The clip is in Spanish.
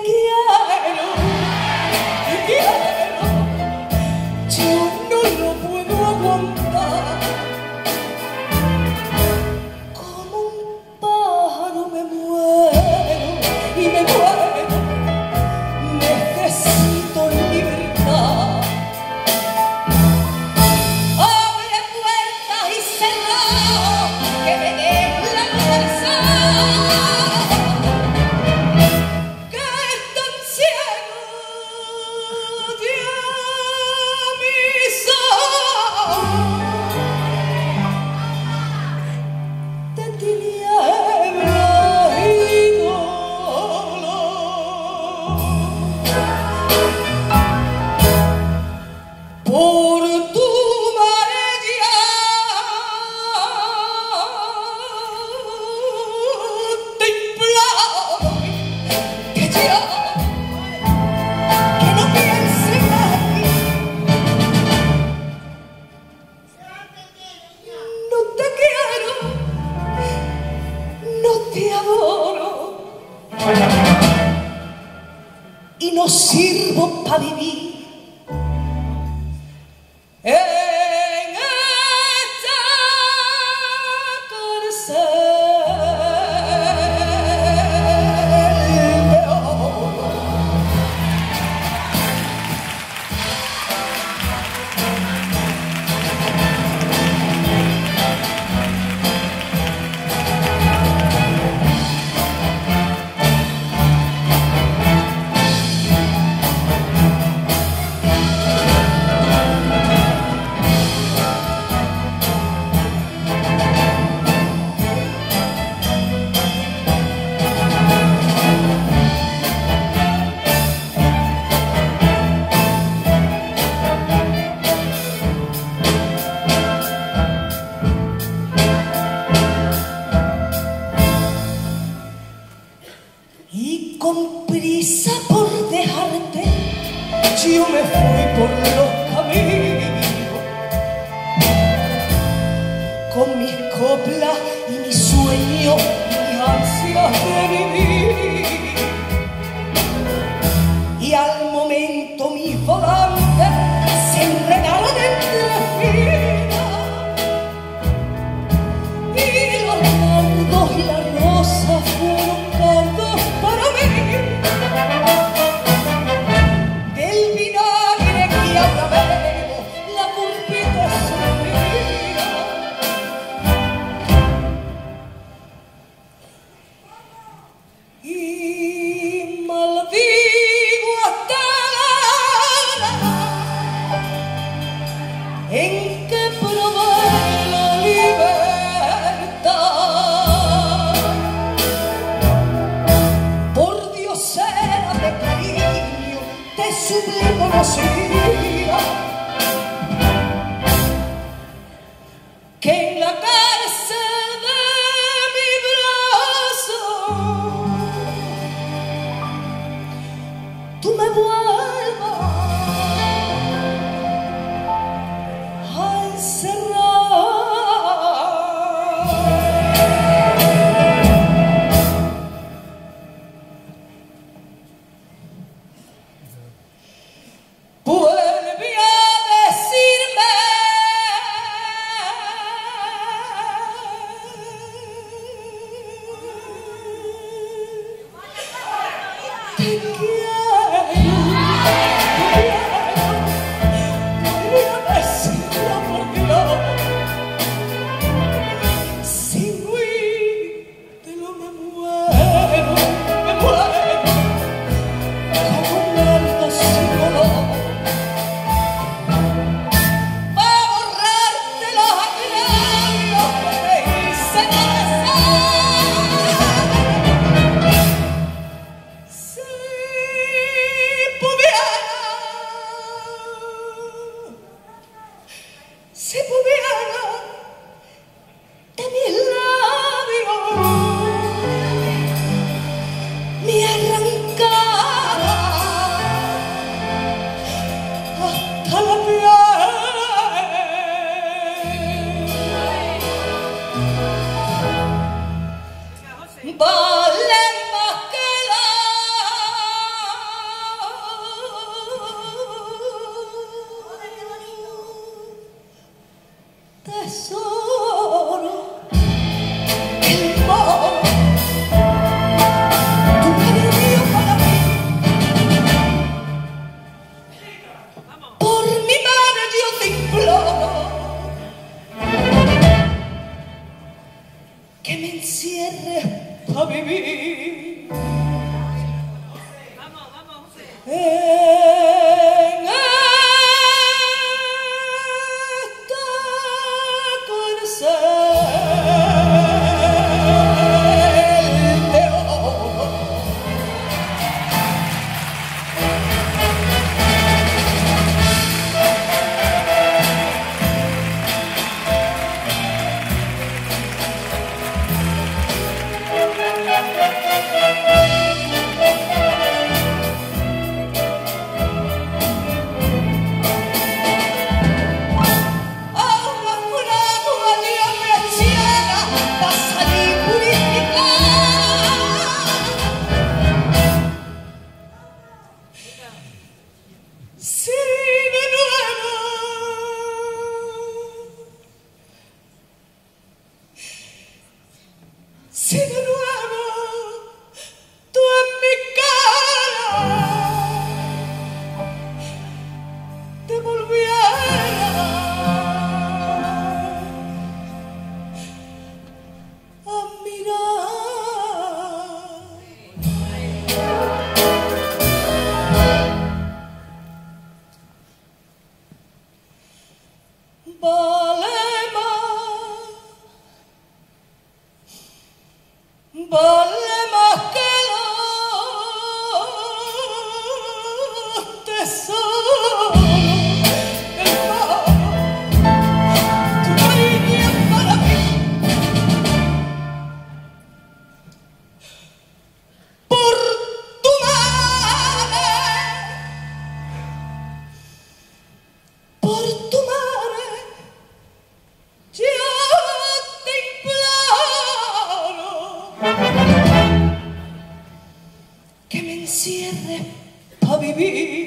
sem. Gideon. copla y mi sueño, mi ansia de vivir. Tú me vuelves. me encierre a vivir. Si de que me encierres para vivir.